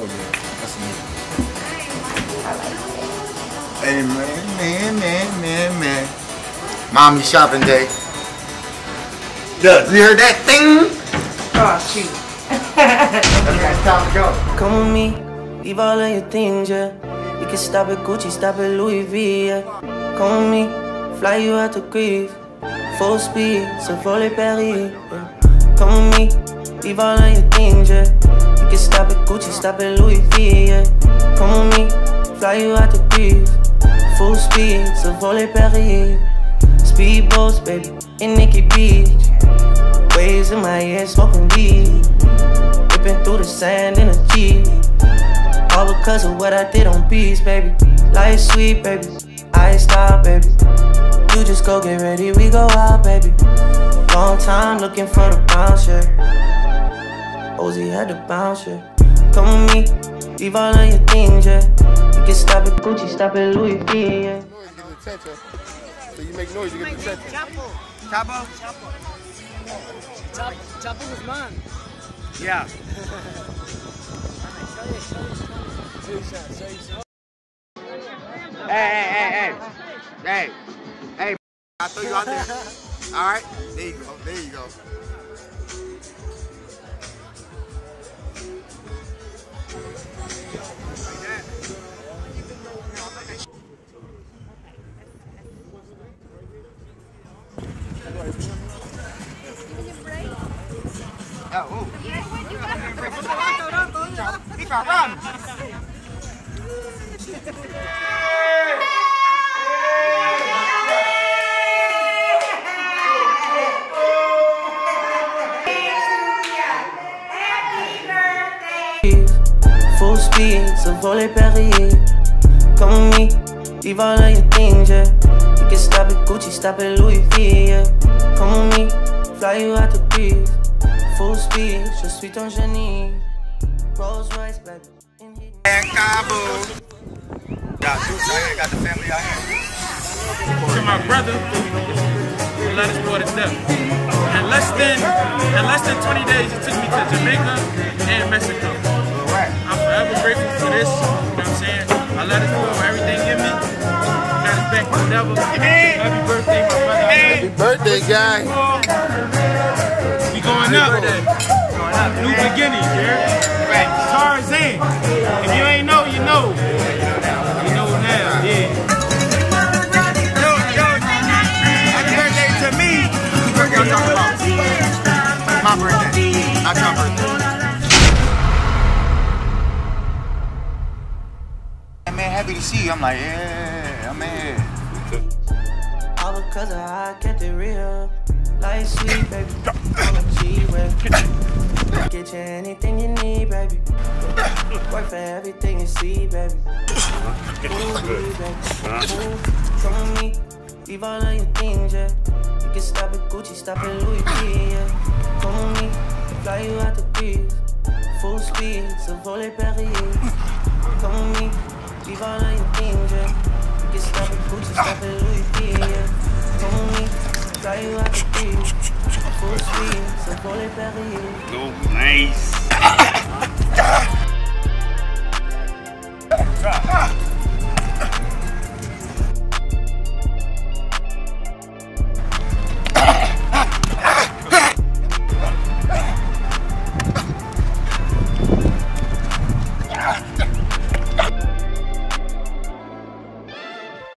Oh yeah, that's me. Hey man, man, man, man, man. Mommy shopping day. Yeah, you heard that thing? Oh, shoot. It's time to go. Come with me, leave all of your things, yeah. You can stop at Gucci, stop at Louis V, yeah. Come with me, fly you out to Greece. Full speed, so volley Paris, yeah. Come with me, leave all of your things, yeah. Stop at Gucci, stop at Louis V, yeah. Come with me, fly you out to Greece. Full speed, so volley Paris. Speedboats, baby, in Nikki Beach. Waves in my head, smoking weed. Ripping through the sand in a Jeep. All because of what I did on beats, baby. Life sweet, baby. I ain't stop, baby. You just go get ready, we go out, baby. Long time looking for the bounce, yeah. Ozzy had to bounce, yeah. Come with me, leave all of your things, yeah. You can stop at Gucci, stop at Louis V, yeah. So you make noise, you get the attention. Chapo. Chapo? Chapo, Chapo was mine. Yeah. Hey, hey, hey, hey. Hey, hey. I throw you out there. All right. There you go. There you go. Oh, ooh. He can run. Full speed, so volley Paris. Come with me, leave all of your things, yeah. You can stop at Gucci, stop at Louis V, yeah. Come with me, fly you out to Greece. Full speed, je suis ton génie. Rolls Royce, baby. in Hidden- And eh, Cabo. Got Dukes out here, got the family out here. to my brother who let us go to death. In less than in less than 20 days, it took me to Jamaica and Mexico. I'm forever grateful for this. You know what I'm saying? I let us go everything in me. Got us back forever. Happy birthday, my brother. Happy birthday, guy. We going up. New beginning, yeah? Tarzan. If you ain't know, you know. You know now, yeah. Yo, yo, happy birthday to me. Happy birthday, I'm talking about. My birthday, not your birthday. Man, happy to see you. I'm like, yeah, I'm in. All because of how I kept it real. Life sweet, baby. On a G-Way. Get you anything you need, baby. Work for everything you see, baby. Ooh, baby. Ooh, come with me. Leave all of your things, yeah. You can stop at Gucci, stop at Louis V, yeah. Come with me. Fly you out to Greece. Full speed, so volley Paris. Come with me. Leave all of your things, yeah. Can stop at Gucci, stop at Louis V, me. You. Full speed, so. Go nice.